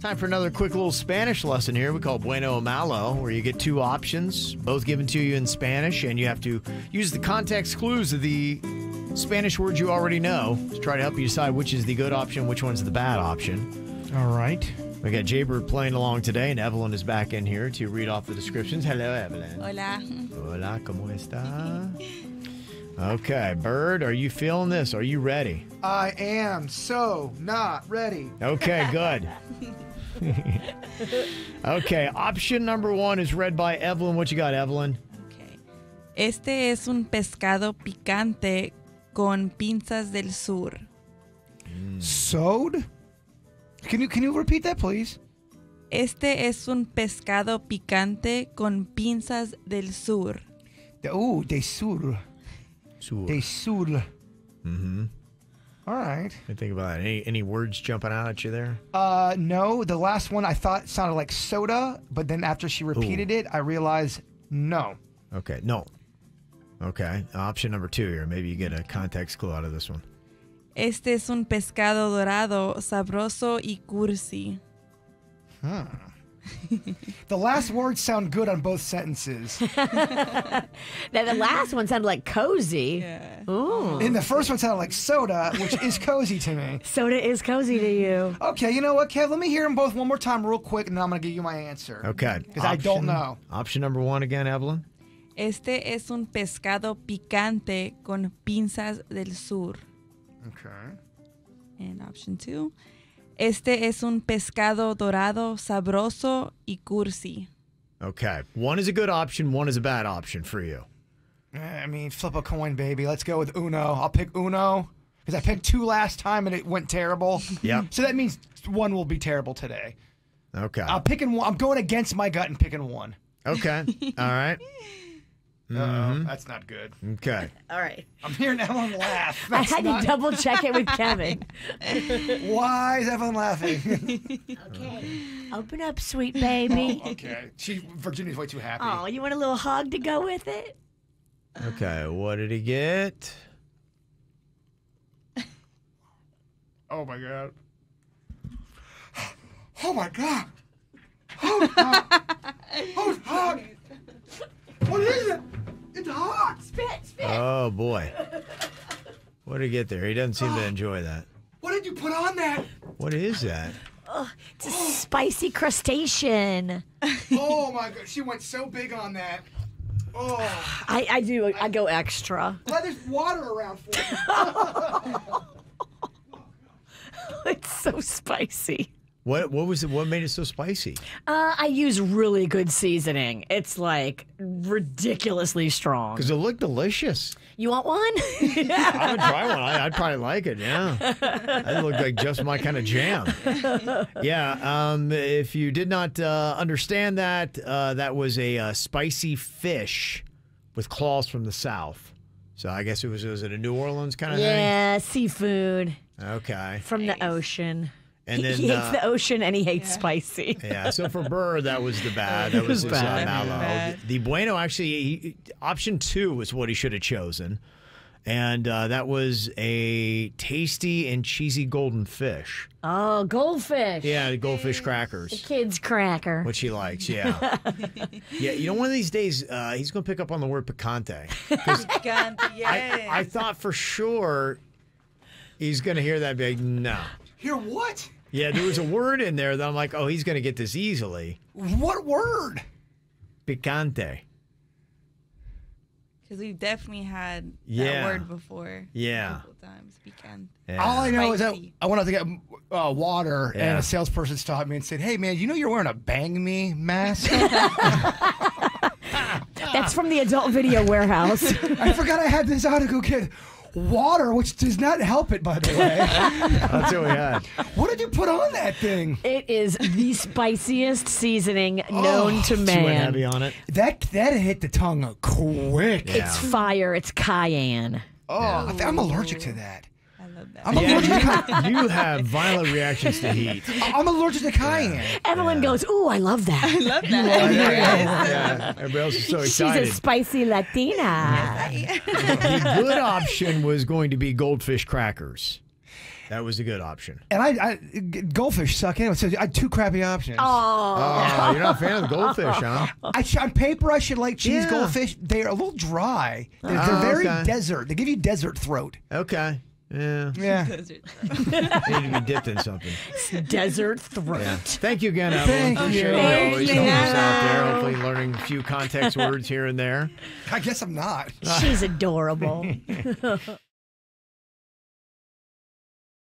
Time for another quick little Spanish lesson here. We call Bueno o Malo, where you get two options, both given to you in Spanish, and you have to use the context clues of the Spanish words you already know to try to help you decide which is the good option, which one's the bad option. All right. We got Jaybird playing along today, and Evelyn is back in here to read off the descriptions. Hello, Evelyn. Hola. Hola, ¿cómo está? Okay, Bird, are you feeling this? Are you ready? I am so not ready. Okay, good. okay, option number one is read by Evelyn. What you got, Evelyn? Okay. Este es un pescado picante con pinzas del sur. Mm. Sewed? Can you can you repeat that, please? Este es un pescado picante con pinzas del sur. The, oh, de sur. Sur. De sur. Mm-hmm. All right. Think about it. Any any words jumping out at you there? Uh, no, the last one I thought sounded like soda, but then after she repeated it, I realized no. Okay, no. Okay, option number two here. Maybe you get a context clue out of this one. Este es un pescado dorado, sabroso y cursi. The last words sound good on both sentences. Now, the last one sounded like cozy. Ooh. And the first one sounded like soda, which is cozy to me. Soda is cozy to you. Okay, you know what, Kev? Let me hear them both one more time, real quick, and then I'm going to give you my answer. Okay. Because I don't know. Option number one again, Evelyn. Este es un pescado picante con pinzas del sur. Okay. And option two. Este es un pescado dorado, sabroso y cursi. Okay, one is a good option, one is a bad option for you. Eh, I mean, flip a coin, baby. Let's go with Uno. I'll pick Uno because I picked two last time and it went terrible. Yep. So that means one will be terrible today. Okay. I'm picking one. I'm going against my gut and picking one. Okay. All right. Uh-oh, mm-hmm. that's not good. Okay. All right. I'm hearing Evelyn laugh. I had not- to double check it with Kevin. Why is Evelyn laughing? okay. Open up, sweet baby. Oh, okay. She Virginia's way too happy. Oh, you want a little hug to go with it? Okay. What did he get? Oh my god. Oh my god. Oh, it's Oh boy. What did he get there? He doesn't seem to enjoy that. What did you put on that? What is that? Oh, it's a spicy crustacean. Oh my god. She went so big on that. Oh. I, I do. I go extra. Glad there's water around for you. It's so spicy. What what was it? What made it so spicy? Uh, I use really good seasoning. It's like ridiculously strong. Because it looked delicious. You want one? I would try one. I, I'd probably like it. Yeah, that looked like just my kind of jam. Yeah. Um, if you did not uh, understand that, uh, that was a uh, spicy fish with claws from the south. So I guess it was was it a New Orleans kind of thing? yeah, seafood? Okay. from the ocean. And he, then he hates uh, the ocean and he hates spicy. Yeah, so for Burr, that was the bad. That was his uh, bad. malo. Bad. The bueno, actually, he, option two was what he should have chosen. And uh, that was a tasty and cheesy golden fish. Oh, goldfish. Yeah, the goldfish crackers, The Kid's cracker. which he likes. Yeah. yeah, you know, one of these days, uh, he's going to pick up on the word picante. 'Cause Picante, yes. I, I thought for sure he's going to hear that and be no. Hear what? Yeah, there was a word in there that I'm like, oh, he's going to get this easily. What word? Picante. Because we've definitely had Yeah. that word before. Yeah. A couple times. Picante. Yeah. All I know is that I went out to get uh, water, and a salesperson stopped me and said, "Hey, man, you know you're wearing a Bang Me mask." That's from the adult video warehouse. I forgot I had this out to go get water, which does not help it, by the way. That's what we had. what did you put on that thing? it is the spiciest seasoning known oh. to She went heavy man. on it. That that hit the tongue quick. Yeah. It's fire. It's cayenne. Oh, I th- I'm allergic to that. I love that. I'm allergic. To, Yeah, you, you have violent reactions to heat. I'm allergic to cayenne. Evelyn goes, "Ooh, I love that. I love that. Yeah, everybody else is so excited. She's a spicy Latina." the good option was going to be goldfish crackers. That was a good option. And I, goldfish suck anyway. So I had two crappy options. Oh, oh you're not a fan of goldfish, huh? I on paper, I should like cheese Yeah. goldfish. They're a little dry. They're, Oh, they're ah, very okay. desert. They give you desert throat. Okay. Yeah. Yeah. They need to be dipped in something. Desert throat. Yeah. Thank you again, Evelyn. Thank Appreciate you. you Thank always you. helping us out there. Hopefully, learning a few context words here and there. I guess I'm not. She's adorable.